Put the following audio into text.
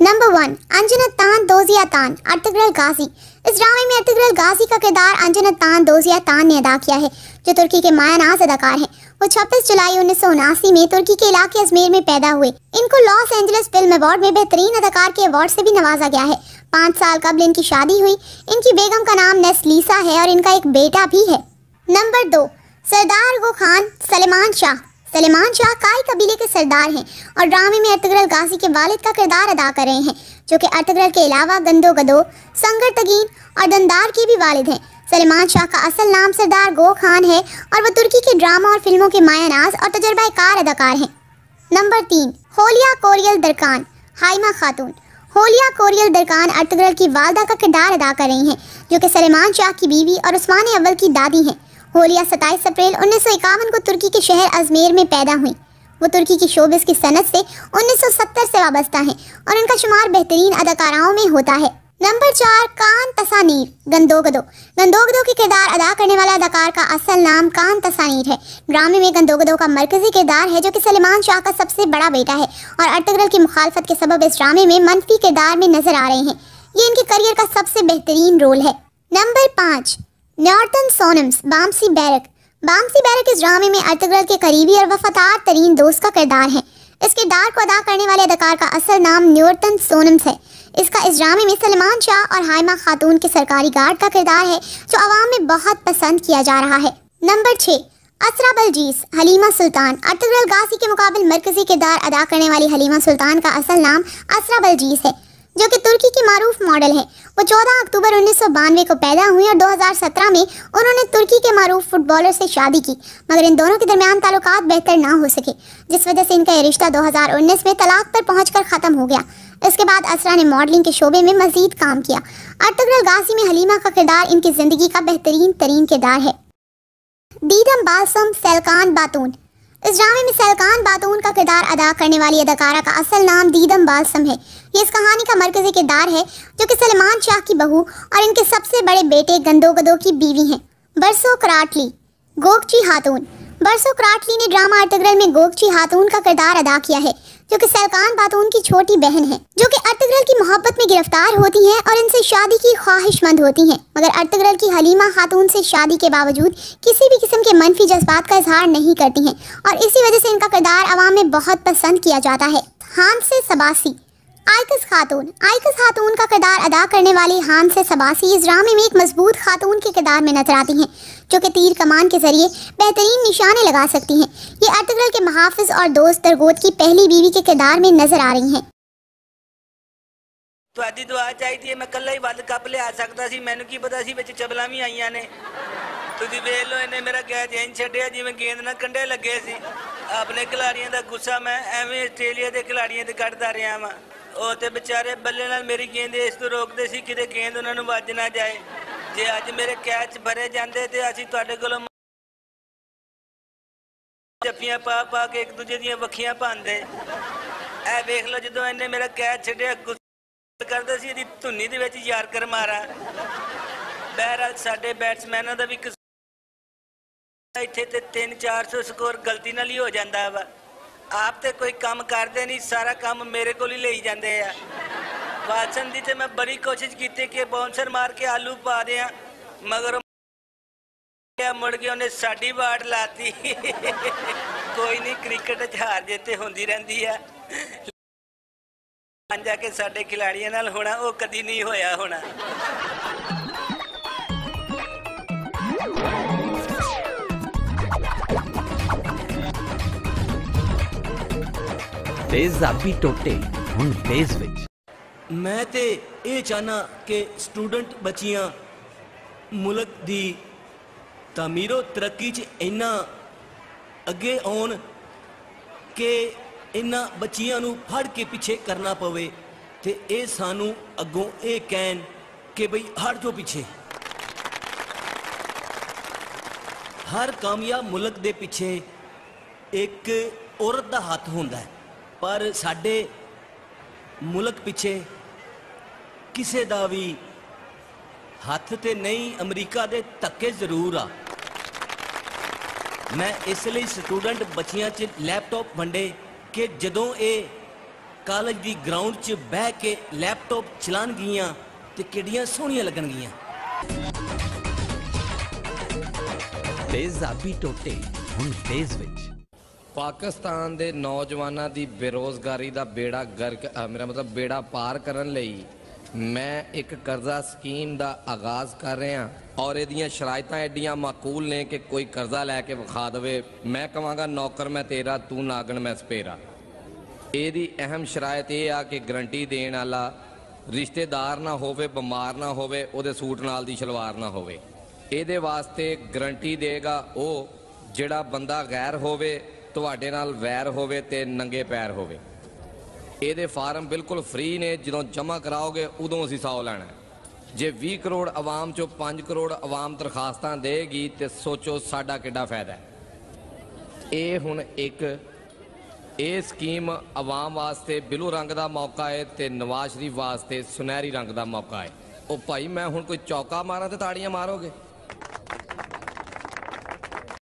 Number one अंजनत तान दोजिया तान अर्तगरल गाजी इस ड्रामे में अर्तगरल गाजी का किरदार अंजनत तान दोजिया तान ने अदा किया है, जो तुर्की के मायानाज अदाकार हैं। वो 26 जुलाई उन्नीस सौ उनासी में तुर्की के इलाके अजमेर में पैदा हुए। इनको लॉस एंजलिस फ़िल्म अवार्ड में बेहतरीन अदाकार के अवार्ड से भी नवाजा गया है। पाँच साल कबल इनकी शादी हुई, इनकी बेगम का नाम नेस्लीसा है और इनका एक बेटा भी है। नंबर दो सरदार गो खान सलेमान शाह सलेमान शाह काई कबीले के सरदार हैं और ड्रामे में अर्तगरल गाजी के वालिद का किरदार अदा कर रहे हैं, जो कि अर्तगरल के अलावा गंदो गदो संगर तगीन और दंदार के भी वालिद हैं। सलेमान शाह का असल नाम सरदार गो खान है और वह तुर्की के ड्रामा और फ़िल्मों के मायानाज और तजर्बाकार अदाकार हैं। नंबर तीन, होलिया कोरियल दरकान, हाइमा खातून। होलिया कोरियल दरकान अर्तगरल की वालदा का किरदार अदा कर रही हैं, जो कि सलेमान शाह की बीवी और उस्मान अव्वल की दादी हैं। होलिया 27 अप्रैल उन्नीस सौ इक्यावन को तुर्की के शहर अजमेर में पैदा हुई। वो तुर्की की शोबिस की सनत से 1970 से वाबस्ता हैं और उनका शुमार बेहतरीन अदाकाराओं में होता है। नंबर चार, कान तसानीर, गंदोगदो। गंदोगदो के किरदार अदा करने वाला अदाकार का असल नाम कान तसानीर है। ड्रामे में गंदोगदो का मरकजी किरदार है जो कि सलमान शाह का सबसे बड़ा बेटा है और अर्तगरल की मुखालफत के सबब इस ड्रामे में मनफी किरदार में नज़र आ रहे हैं। ये इनके करियर का सबसे बेहतरीन रोल है। नंबर पाँच नॉर्थन सोनम्स, बामसी बैरक। बामसी बैरक इस ड्रामे में अर्तगरल के करीबी और वफादार तरीन दोस्त का किरदार है। इस किरदार को अदा करने वाले अदाकार का असल नाम न्यूटन सोनम्स है। इसका इस ड्रामे में सलमान शाह और हाइमा खातून के सरकारी गार्ड का किरदार है, जो आवाम में बहुत पसंद किया जा रहा है। नंबर छः असरा बलजीस, हलीमा सुल्तान। अर्तगरल गाजी के मुकाबले मरकजी किरदार अदा करने वाली हलीमा सुल्तान का असल नाम असरा बलजीस है। जो कि तुर्की की मारूफ मॉडल है। वो 14 अक्टूबर उन्नीस सौ बानवे को पैदा हुई और 2017 में उन्होंने तुर्की के मारूफ फुटबॉलर से शादी की, मगर इन दोनों के दरमियान ताल्लुकात बेहतर ना हो सके, जिस वजह से इनका रिश्ता 2019 में तलाक पर पहुंचकर ख़त्म हो गया। इसके बाद असरा ने मॉडलिंग के शोबे में मजीद काम किया। अर्तगरल गाजी में हलीमा का किरदार इनकी ज़िंदगी का बेहतरीन तरीन किरदार है। दीदम बालसम सैलकान बातून इस ड्रामे में सलकान बातून का किरदार अदा करने वाली अदाकारा का असल नाम दीदम बालसम है। ये इस कहानी का मरकजी किरदार है, जो कि सलमान शाह की बहू और इनके सबसे बड़े बेटे गंदो गदो की बीवी हैं, बरसो कराटली, गोगची हातून बरसो कराटली ने ड्रामा अर्तगरल में गोगची हातून का किरदार अदा किया है जो कि सलकान बातून की छोटी बहन है, जो कि अर्तगरल की मोहब्बत में गिरफ़्तार होती हैं और इनसे शादी की ख्वाहिशमंद होती हैं। मगर अर्तगरल की हलीमा खातून से शादी के बावजूद किसी भी किस्म के मनफी जज्बात का इजहार नहीं करती हैं और इसी वजह से इनका किरदार आवाम में बहुत पसंद किया जाता है। हान से सबासी। आयकस खातून। आयकस खातून का किरदार अदा करने वाली हान से सबासी इस ड्रामे में एक मज़बूत खातून के किरदार में नज़र आती हैं। जो कि तीर कमान के जरिए बेहतरीन निशाने लगा सकती हैं ये अर्तगरल के महाफिज और दोस्त दरगोद की पहली बीवी के किरदार में नजर आ रही हैं ਤੁਹਾਡੀ ਦੁਆ ਚਾਹੀਦੀ ਹੈ ਮੈਂ ਕੱਲਾ ਹੀ ਵੱਧ ਕੱਪ ਲਿਆ ਸਕਦਾ ਸੀ ਮੈਨੂੰ ਕੀ ਪਤਾ ਸੀ ਵਿੱਚ ਚਬਲਾਂ ਵੀ ਆਈਆਂ ਨੇ ਤੁਸੀਂ ਵੇਖ ਲਓ ਇਹਨੇ ਮੇਰਾ ਕੈਚ ਇੰਜ ਛੱਡਿਆ ਜਿਵੇਂ ਗੇਂਦ ਨਾਲ ਕੰਡੇ ਲੱਗੇ ਸੀ ਆਪਣੇ ਖਿਲਾੜੀਆਂ ਦਾ ਗੁੱਸਾ ਮੈਂ ਐਵੇਂ ਆਸਟ੍ਰੇਲੀਆ ਦੇ ਖਿਲਾੜੀਆਂ ਤੇ ਕੱਢਦਾ ਰਿਹਾ ਵਾਂ ਉਹ ਤੇ ਵਿਚਾਰੇ ਬੱਲੇ ਨਾਲ ਮੇਰੀ ਗੇਂਦ ਇਸ ਤੋਂ ਰੋਕਦੇ ਸੀ ਕਿਤੇ ਗੇਂਦ ਉਹਨਾਂ ਨੂੰ ਵੱਜ ਨਾ ਜਾਏ ਜੇ ਅੱਜ ਮੇਰੇ ਕੈਚ ਭਰੇ ਜਾਂਦੇ ਤੇ ਅਸੀਂ ਤੁਹਾਡੇ ਕੋਲੋਂ ਜੱਫੀਆਂ ਪਾ ਪਾ ਕੇ ਇੱਕ ਦੂਜੇ ਦੀਆਂ ਵੱਖੀਆਂ ਪਾਉਂਦੇ। ਇਹ ਵੇਖ ਲਓ ਜਦੋਂ ਇਹਨੇ ਮੇਰਾ ਕੈਚ ਛੱਡਿਆ, ਗੁੱਸਾ ਕਰਦਾ ਸੀ, ਇਹਦੀ ਧੁੰਨੀ ਦੇ ਵਿੱਚ ਯਾਰ ਕਰ ਮਾਰਾ। ਬਹਿਰਹਾਲ ਸਾਡੇ ਬੈਟਸਮੈਨਾਂ ਦਾ ਵੀ ਕਸ- ਇੱਥੇ ਤੇ 3-400 ਸਕੋਰ ਗਲਤੀ ਨਾਲ ਹੀ ਹੋ ਜਾਂਦਾ ਵਾ। ਆਪ ਤੇ ਕੋਈ ਕੰਮ ਕਰਦੇ ਨਹੀਂ, ਸਾਰਾ ਕੰਮ ਮੇਰੇ ਕੋਲ ਹੀ ਲਈ ਜਾਂਦੇ ਆ। ਵਾਟਸਨ ਦੀ ਤੇ ਮੈਂ ਬੜੀ ਕੋਸ਼ਿਸ਼ ਕੀਤੀ ਕਿ ਬਾਉਂਸਰ ਮਾਰ ਕੇ ਆਲੂ ਪਾ ਦਿਆਂ ਮਗਰ ਉਹ ਮੁੜ ਕੇ ਉਹਨੇ ਸਾਡੀ ਵਾਟ ਲਾਤੀ ਕੋਈ ਨਹੀਂ ਕ੍ਰਿਕਟ 'ਚ ਹਾਰ ਜਿੱਤ ਹੁੰਦੀ ਰਹਿੰਦੀ ਆ ਜਾ ਕੇ ਸਾਡੇ ਖਿਲਾੜੀਆਂ ਨਾਲ ਹੋਣਾ ਉਹ ਕਦੀ ਨਹੀਂ ਹੋਇਆ ਹੋਣਾ ਤੇਜ਼ਾਬੀ ਟੋਟੇ ਹੁਣ ਤੇਜ਼ ਵਿੱਚ ਮੈਂ ਤੇ ਇਹ ਚਾਹਨਾ ਕਿ ਸਟੂਡੈਂਟ ਬੱਚੀਆਂ ਮੁਲਕ ਦੀ ਤਾਮੀਰੋ ਤਰੱਕੀ 'ਚ ਇੰਨਾ ਅੱਗੇ ਆਉਣ ਕਿ ਇਹਨਾਂ ਬੱਚੀਆਂ ਨੂੰ ਫੜ ਕੇ ਪਿੱਛੇ ਕਰਨਾ ਪਵੇ ਤੇ ਇਹ ਸਾਨੂੰ ਅੱਗੋਂ ਇਹ ਕਹਿਣ ਕਿ ਬਈ ਹਟ ਜੋ ਪਿੱਛੇ। ਹਰ ਕਾਮਯਾਬ ਮੁਲਕ ਦੇ ਪਿੱਛੇ ਇੱਕ ਔਰਤ ਦਾ ਹੱਥ ਹੁੰਦਾ ਹੈ, ਪਰ ਸਾਡੇ ਮੁਲਕ ਪਿੱਛੇ ਕਿਸੇ ਦਾ ਵੀ ਹੱਥ ਤੇ ਨਹੀਂ, ਅਮਰੀਕਾ ਦੇ ਧੱਕੇ ਜ਼ਰੂਰ ਆ। ਮੈਂ ਇਸ ਲਈ ਸਟੂਡੈਂਟ ਬੱਚੀਆਂ 'ਚ ਲੈਪਟਾਪ ਵੰਡੇ ਕਿ ਜਦੋਂ ਇਹ ਕਾਲਜ ਦੀ ਗਰਾਊਂਡ 'ਚ ਬਹਿ ਕੇ ਲੈਪਟਾਪ ਚਲਾਉਣਗੀਆਂ ਤੇ ਕਿੱਡੀਆਂ ਸੋਹਣੀਆਂ ਲੱਗਣਗੀਆਂ। ਤੇਜ਼ਾਬੀ ਟੋਟੇ ਹੁਣ ਤੇਜ਼ ਵਿੱਚ। ਪਾਕਿਸਤਾਨ ਦੇ ਨੌਜਵਾਨਾਂ ਦੀ ਬੇਰੋਜ਼ਗਾਰੀ ਦਾ ਬੇੜਾ ਗਰਕ ਅ, ਮੇਰਾ ਮਤਲਬ ਬੇੜਾ ਪਾਰ ਕਰਨ ਲਈ ਮੈਂ ਇੱਕ ਕਰਜ਼ਾ ਸਕੀਮ ਦਾ ਆਗਾਜ਼ ਕਰ ਰਿਹਾ ਔਰ ਇਹਦੀਆਂ ਸ਼ਰਾਇਤਾਂ ਐਡੀਆਂ ਮਾਕੂਲ ਨੇ ਕਿ ਕੋਈ ਕਰਜ਼ਾ ਲੈ ਕੇ ਵਿਖਾ ਦੇਵੇ ਮੈਂ ਕਵਾਂਗਾ ਨੌਕਰ ਮੈਂ ਤੇਰਾ ਤੂੰ ਨਾਗਣ ਮੈਂ ਸਪੇਰਾ ਇਹਦੀ ਅਹਿਮ ਸ਼ਰਾਇਤ ਇਹ ਆ ਕਿ ਗਰੰਟੀ ਦੇਣ ਵਾਲਾ ਰਿਸ਼ਤੇਦਾਰ ਨਾ ਹੋਵੇ ਬਿਮਾਰ ਨਾ ਹੋਵੇ ਉਹਦੇ ਸੂਟ ਨਾਲ ਦੀ ਸ਼ਲਵਾਰ ਨਾ ਹੋਵੇ ਇਹਦੇ ਵਾਸਤੇ ਗਰੰਟੀ ਦੇਗਾ ਉਹ ਜਿਹੜਾ ਬੰਦਾ ਗੈਰ ਹੋਵੇ ਤੁਹਾਡੇ ਨਾਲ ਵੈਰ ਹੋਵੇ ਤੇ ਨੰਗੇ ਪੈਰ ਹੋਵੇ। ਇਹਦੇ ਫਾਰਮ ਬਿਲਕੁਲ ਫ੍ਰੀ ਨੇ, ਜਦੋਂ ਜਮ੍ਹਾਂ ਕਰਾਓਗੇ ਉਦੋਂ ਅਸੀਂ ਸੌ ਲੈਣਾ ਜੇ 20 ਕਰੋੜ ਆਵਾਮ ਚੋਂ 5 ਕਰੋੜ ਆਵਾਮ ਦਰਖਾਸਤਾਂ ਦੇਗੀ ਤੇ ਸੋਚੋ ਸਾਡਾ ਕਿੱਡਾ ਫਾਇਦਾ ਇਹ ਹੁਣ ਇੱਕ, ਇਹ ਸਕੀਮ ਆਵਾਮ ਵਾਸਤੇ ਬਿਲੂ ਰੰਗ ਦਾ ਮੌਕਾ ਹੈ ਤੇ ਨਵਾਜ਼ ਸ਼ਰੀਫ ਵਾਸਤੇ ਸੁਨਹਿਰੀ ਰੰਗ ਦਾ ਮੌਕਾ ਹੈ। ਉਹ ਭਾਈ, ਮੈਂ ਹੁਣ ਕੋਈ ਚੌਕਾ ਮਾਰਾਂ ਤੇ ਤਾੜੀਆਂ ਮਾਰੋਗੇ?